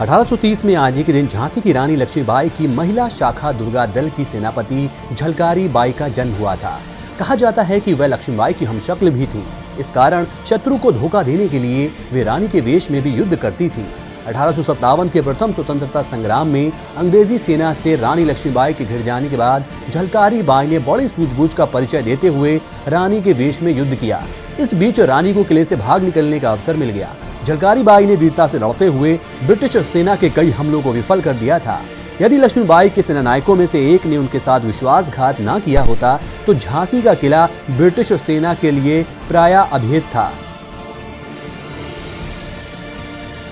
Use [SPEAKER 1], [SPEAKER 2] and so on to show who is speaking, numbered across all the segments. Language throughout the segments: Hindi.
[SPEAKER 1] 1830 में आज ही के दिन झांसी की रानी लक्ष्मीबाई की महिला शाखा दुर्गा दल की सेनापति झलकारी बाई का जन्म हुआ था। कहा जाता है कि वह लक्ष्मीबाई की हमशक्ल भी थी। इस कारण शत्रु को धोखा देने के लिए वे रानी के वेश में भी युद्ध करती थी। अठारह के प्रथम स्वतंत्रता संग्राम में अंग्रेज़ी सेना से रानी लक्ष्मीबाई के घिर जाने के बाद झलकारी बाई ने बड़ी सूझबूझ का परिचय देते हुए रानी के वेश में युद्ध किया। इस बीच रानी को किले से भाग निकलने का अवसर मिल गया। झलकारी बाई ने वीरता से लड़ते हुए ब्रिटिश सेना के कई हमलों को विफल कर दिया था। यदि लक्ष्मीबाई के सेनानायकों में से एक ने उनके साथ विश्वासघात न किया होता तो झांसी का किला ब्रिटिश सेना के लिए प्राय अभेद था।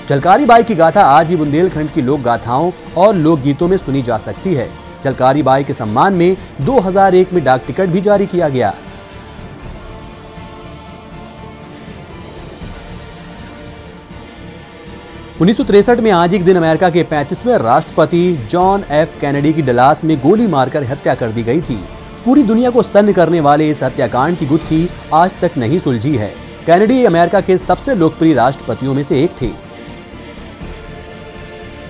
[SPEAKER 1] चलकारी बाई की गाथा आज भी बुंदेलखंड की लोक गाथाओं और लोकगीतों में सुनी जा सकती है। चलकारी बाई के सम्मान में 2001 में डाक टिकट भी जारी किया गया। उन्नीस में आज एक दिन अमेरिका के 35वें राष्ट्रपति जॉन एफ़ कैनेडी की डलास में गोली मारकर हत्या कर दी गई थी। पूरी दुनिया को सन्न करने वाले इस हत्याकांड की गुत्थी आज तक नहीं सुलझी है। कैनेडी अमेरिका के सबसे लोकप्रिय राष्ट्रपतियों में से एक थे।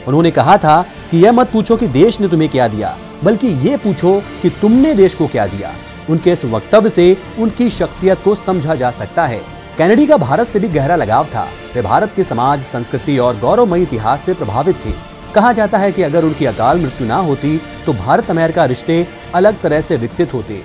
[SPEAKER 1] उन्होंने कहा था कि यह मत पूछो कि देश ने तुम्हें क्या दिया, बल्कि ये पूछो कि तुमने देश को क्या दिया। उनके इस वक्तव्य से उनकी शख्सियत को समझा जा सकता है। कैनेडी का भारत से भी गहरा लगाव था। वे भारत की समाज, संस्कृति और गौरवमयी इतिहास से प्रभावित थे। कहा जाता है कि अगर उनकी अकाल मृत्यु ना होती तो भारत अमेरिका रिश्ते अलग तरह से विकसित होते।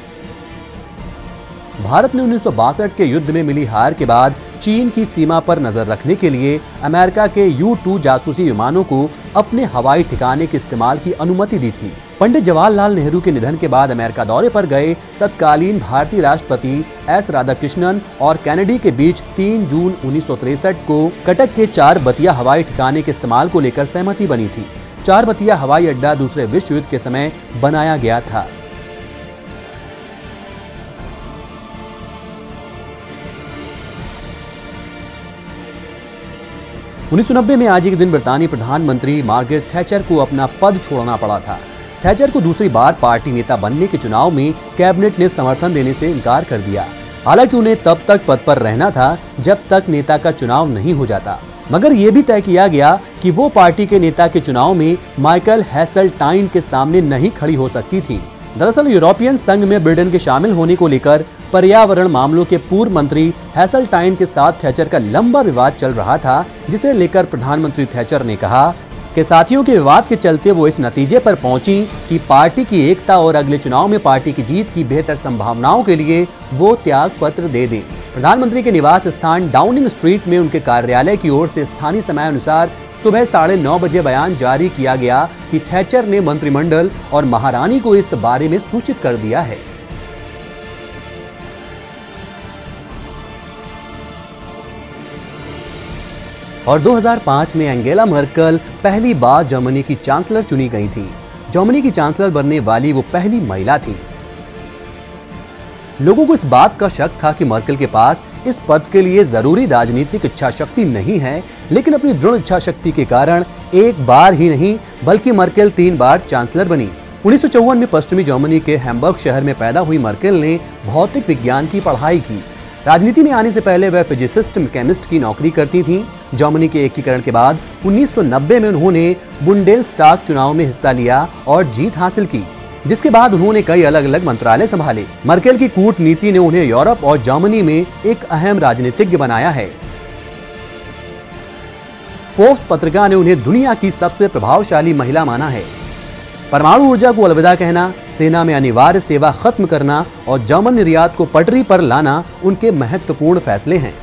[SPEAKER 1] भारत ने उन्नीस सौ बासठ के युद्ध में मिली हार के बाद चीन की सीमा पर नज़र रखने के लिए अमेरिका के यू टू जासूसी विमानों को अपने हवाई ठिकाने के इस्तेमाल की अनुमति दी थी। पंडित जवाहरलाल नेहरू के निधन के बाद अमेरिका दौरे पर गए तत्कालीन भारतीय राष्ट्रपति एस राधाकृष्णन और कैनेडी के बीच 3 जून उन्नीस को कटक के चार बतिया हवाई ठिकाने के इस्तेमाल को लेकर सहमति बनी थी। चार बतिया हवाई अड्डा दूसरे विश्व युद्ध के समय बनाया गया था। उन्नीस सौ नब्बे में आज एक दिन ब्रितानी प्रधानमंत्री मार्गरेट थैचर को अपना पद छोड़ना पड़ा था। थैचर को दूसरी बार पार्टी नेता बनने के चुनाव में कैबिनेट ने समर्थन देने से इनकार कर दिया। हालाँकि उन्हें तब तक पद पर रहना था, जब तक नेता का चुनाव नहीं हो जाता। मगर ये भी तय किया गया कि वो पार्टी के नेता के चुनाव में माइकल हैसल के सामने नहीं खड़ी हो सकती थी। दरअसल यूरोपियन संघ में ब्रिटेन के शामिल होने को लेकर पर्यावरण मामलों के पूर्व मंत्री हैसल टाइन के साथ थैचर का लंबा विवाद चल रहा था, जिसे लेकर प्रधानमंत्री थैचर ने कहा कि साथियों के विवाद के चलते वो इस नतीजे पर पहुँची कि पार्टी की एकता और अगले चुनाव में पार्टी की जीत की बेहतर संभावनाओं के लिए वो त्याग पत्र दे दें। प्रधानमंत्री के निवास स्थान डाउनिंग स्ट्रीट में उनके कार्यालय की ओर से स्थानीय समय अनुसार सुबह साढ़े नौ बजे बयान जारी किया गया कि थैचर ने मंत्रिमंडल और महारानी को इस बारे में सूचित कर दिया है। और 2005 में एंगेला मर्कल पहली बार जर्मनी की चांसलर चुनी गई थी। जर्मनी की चांसलर बनने वाली वो पहली महिला थी। लोगों को इस बात का शक था कि मर्कल के पास इस पद के लिए ज़रूरी राजनीतिक इच्छा शक्ति नहीं है, लेकिन अपनी दृढ़ इच्छा शक्ति के कारण एक बार ही नहीं, बल्कि मर्केल तीन बार चांसलर बनी। उन्नीस सौ चौवन में पश्चिमी जर्मनी के हैम्बर्ग शहर में पैदा हुई मर्केल ने भौतिक विज्ञान की पढ़ाई की। राजनीति में आने से पहले वह फिजिसिस्ट, केमिस्ट की नौकरी करती थी। जर्मनी के एकीकरण के बाद 1990 में उन्होंने बुंडेलस्टाग चुनाव में हिस्सा लिया और जीत हासिल की। जिसके बाद उन्होंने कई अलग अलग मंत्रालय संभाले। मर्केल की कूटनीति ने उन्हें यूरोप और जर्मनी में एक अहम राजनीतिज्ञ बनाया है। फोर्ब्स पत्रिका ने उन्हें दुनिया की सबसे प्रभावशाली महिला माना है। परमाणु ऊर्जा को अलविदा कहना, सेना में अनिवार्य सेवा खत्म करना और जर्मन निर्यात को पटरी पर लाना उनके महत्वपूर्ण फैसले हैं।